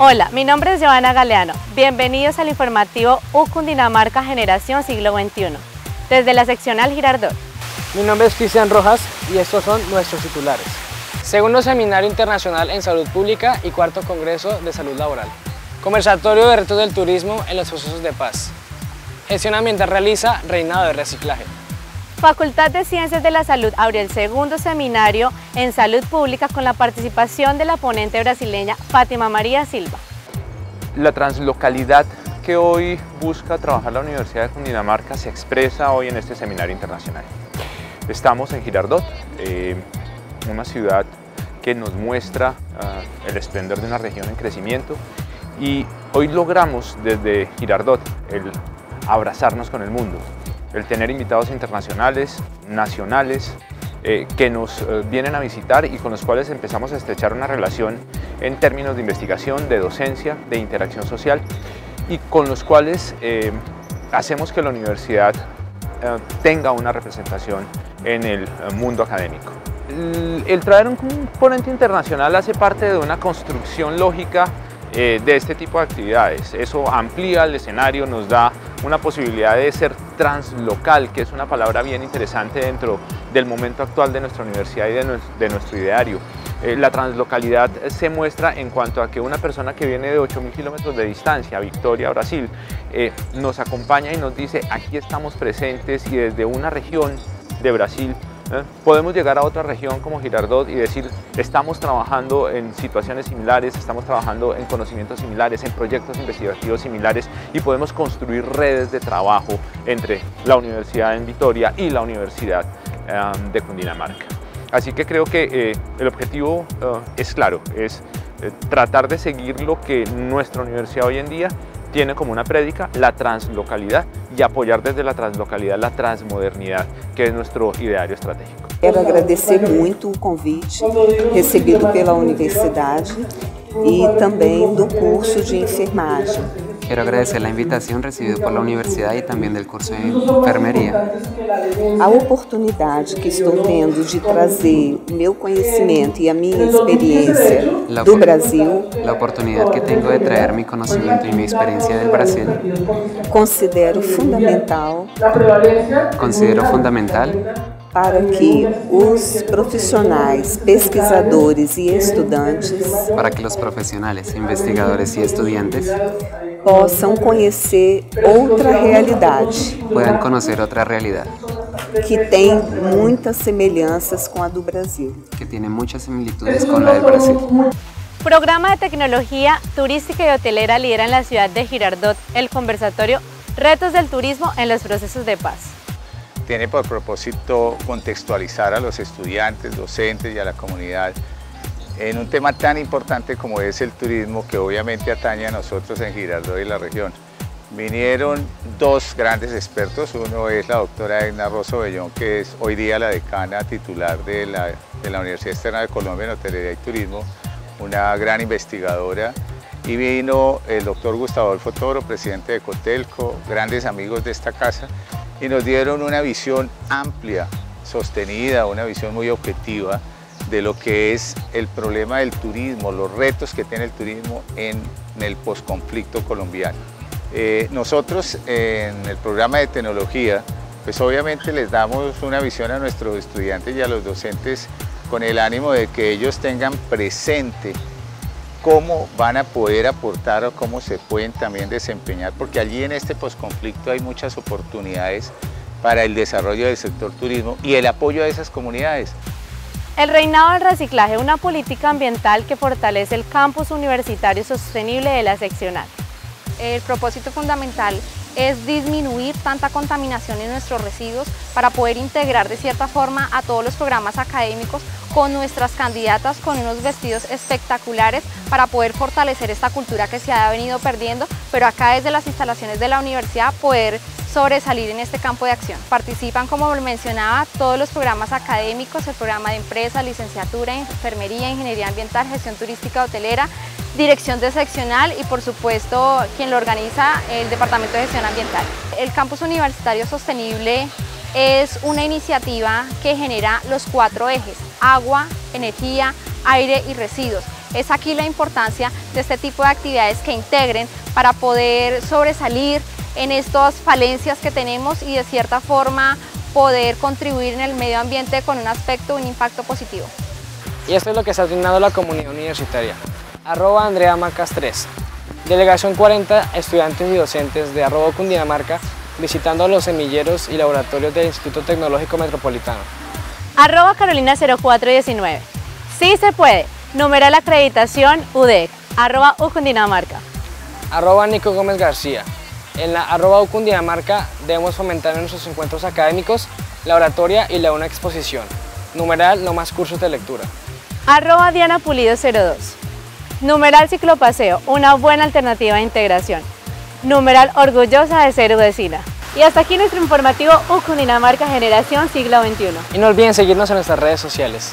Hola, mi nombre es Giovanna Galeano. Bienvenidos al informativo Ucundinamarca Generación Siglo XXI, desde la seccional Girardot. Mi nombre es Cristian Rojas y estos son nuestros titulares. Segundo Seminario Internacional en Salud Pública y Cuarto Congreso de Salud Laboral. Conversatorio de retos del turismo en los procesos de paz. Gestión ambiental realiza Reinado de Reciclaje. Facultad de Ciencias de la Salud abre el segundo seminario en salud pública con la participación de la ponente brasileña Fátima María Silva. La translocalidad que hoy busca trabajar la Universidad de Cundinamarca se expresa hoy en este seminario internacional. Estamos en Girardot, eh, una ciudad que nos muestra uh, el esplendor de una región en crecimiento y hoy logramos desde Girardot el abrazarnos con el mundo, el tener invitados internacionales, nacionales, eh, que nos eh, vienen a visitar y con los cuales empezamos a estrechar una relación en términos de investigación, de docencia, de interacción social y con los cuales eh, hacemos que la universidad tenga una representación en el mundo académico. El, el traer un componente internacional hace parte de una construcción lógica de este tipo de actividades. Eso amplía el escenario, nos da una posibilidad de ser translocal, que es una palabra bien interesante dentro del momento actual de nuestra universidad y de, nuestro, de nuestro ideario. Eh, la translocalidad se muestra en cuanto a que una persona que viene de 8.000 kilómetros de distancia, Victoria, Brasil, eh, nos acompaña y nos dice aquí estamos presentes y desde una región de Brasil ¿Eh? Podemos llegar a otra región como Girardot y decir, estamos trabajando en situaciones similares, estamos trabajando en conocimientos similares, en proyectos investigativos similares y podemos construir redes de trabajo entre la Universidad en Vitoria y la Universidad um, de Cundinamarca. Así que creo que eh, el objetivo uh, es claro, es eh, tratar de seguir lo que nuestra universidad hoy en día tiene como una prédica la translocalidad y apoyar desde la translocalidad la transmodernidad, que es nuestro ideario estratégico. Quero agradecer muito o convite recebido pela universidade e também do curso de enfermagem. Quiero agradecer la invitación recibida por la universidad y también del curso de enfermería. A oportunidade que estou tendo de trazer meu conhecimento e a minha experiência do Brasil. La oportunidad que tengo de traer mi conocimiento y mi experiencia del Brasil. Considero fundamental. Considero fundamental para que os profissionais, pesquisadores e estudantes para que los profesionales, investigadores y estudiantes possam conhecer outra realidade puedan conocer otra realidad. que tem muitas semelhanças com a do Brasil. Que tiene muchas similitudes con la del Brasil. Programa de Tecnología Turística y Hotelera lidera en la ciudad de Girardot el conversatorio Retos del Turismo en los Procesos de Paz tiene por propósito contextualizar a los estudiantes, docentes y a la comunidad en un tema tan importante como es el turismo que obviamente atañe a nosotros en Girardot y la región. Vinieron dos grandes expertos, uno es la doctora Edna Rosso Bellón, que es hoy día la decana titular de la, de la Universidad Externa de Colombia en Hotelería y Turismo, una gran investigadora, y vino el doctor Gustavo Adolfo Toro, presidente de Cotelco, grandes amigos de esta casa, y nos dieron una visión amplia, sostenida, una visión muy objetiva de lo que es el problema del turismo, los retos que tiene el turismo en, el posconflicto colombiano. Eh, nosotros en el programa de tecnología, pues obviamente les damos una visión a nuestros estudiantes y a los docentes con el ánimo de que ellos tengan presente cómo van a poder aportar o cómo se pueden también desempeñar, porque allí en este posconflicto hay muchas oportunidades para el desarrollo del sector turismo y el apoyo a esas comunidades. El Reinado del Reciclaje, una política ambiental que fortalece el campus universitario sostenible de la seccional. El propósito fundamental es disminuir tanta contaminación en nuestros residuos para poder integrar de cierta forma a todos los programas académicos con nuestras candidatas con unos vestidos espectaculares para poder fortalecer esta cultura que se ha venido perdiendo, pero acá desde las instalaciones de la universidad poder sobresalir en este campo de acción. Participan, como mencionaba, todos los programas académicos, el programa de empresa, licenciatura, enfermería, ingeniería ambiental, gestión turística hotelera, dirección de seccional y por supuesto quien lo organiza el Departamento de Gestión Ambiental. El Campus Universitario Sostenible es una iniciativa que genera los cuatro ejes, agua, energía, aire y residuos. Es aquí la importancia de este tipo de actividades que integren para poder sobresalir en estas falencias que tenemos y de cierta forma poder contribuir en el medio ambiente con un aspecto, un impacto positivo. Y esto es lo que está asignado la comunidad universitaria. Arroba Andrea Macas 3. Delegación 40 estudiantes y docentes de arroba Cundinamarca visitando los semilleros y laboratorios del Instituto Tecnológico Metropolitano. Arroba Carolina 0419. Sí se puede. Numeral acreditación UDEC. Arroba Ucundinamarca. Arroba Nico Gómez García. En la arroba Ucundinamarca debemos fomentar en nuestros encuentros académicos la oratoria y la una exposición. Numeral no más cursos de lectura. Arroba Diana Pulido 02. Numeral ciclopaseo, una buena alternativa de integración. Numeral orgullosa de ser udecina. Y hasta aquí nuestro informativo Ucundinamarca Generación Siglo XXI. Y no olviden seguirnos en nuestras redes sociales.